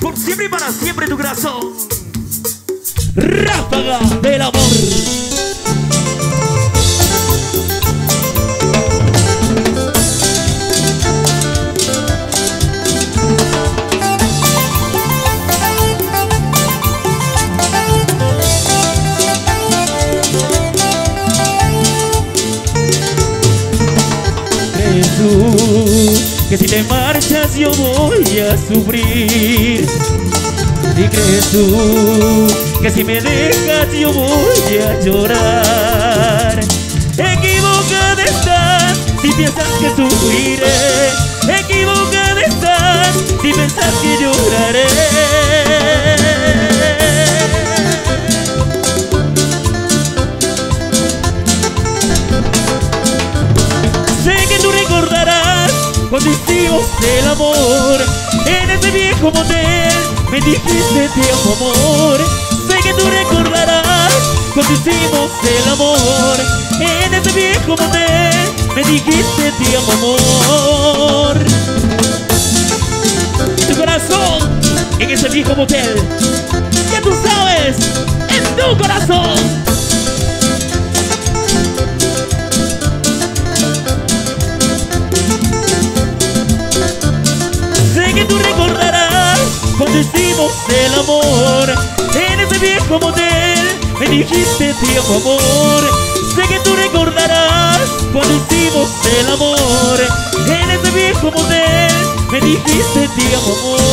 Por siempre y para siempre tu corazón. Ráfaga del amor. Que si te marchas yo voy a sufrir? ¿Y crees tú que si me dejas yo voy a llorar? Equivocada estás si piensas que sufriré Equivocada estás si piensas que lloraré recordarás cuando hicimos el amor. En ese viejo motel me dijiste te amo amor. Sé que tú recordarás cuando hicimos el amor. En ese viejo motel me dijiste te amo amor. Tu corazón en ese viejo motel Ya tú sabes, cuando hicimos el amor. En ese viejo motel me dijiste te amo amor Sé que tú recordarás cuando hicimos el amor. En ese viejo motel me dijiste te amo amor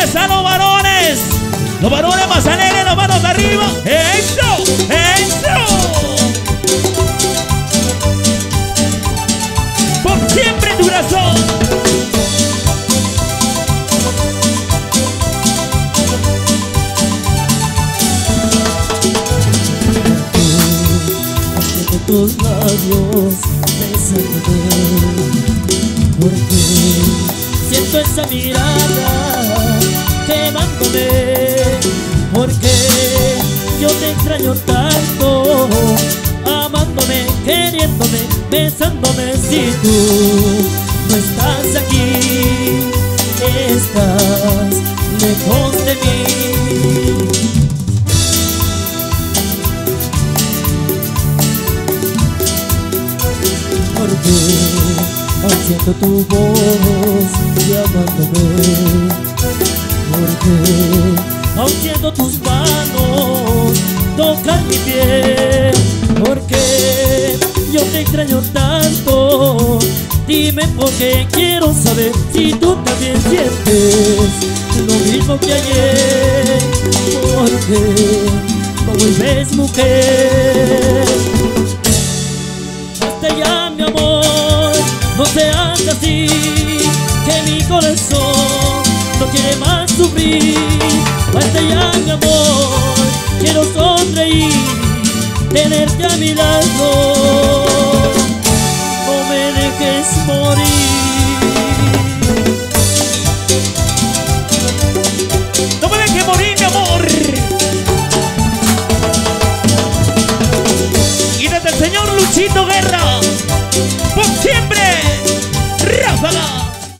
¿Dónde están los varones? Los varones más alegres, los manos arriba. ¡Eso! ¡Eso! Por siempre tu corazón. tus labios Porque siento esa mirada quemándome Porque yo te extraño tanto Amándome, queriéndome, besándome Si tú no estás aquí Estás lejos de mí. Porque siento tu voz llamándome porque aún siento tus manos tocar mi piel porque yo te extraño tanto. Dime porque quiero saber si tú también sientes lo mismo que ayer. Porque no vuelves mujer Basta ya mi amor, no seas así Que mi corazón no quiere más sufrir Basta ya mi amor, quiero sonreír Tenerte a mi lado. No me dejes morir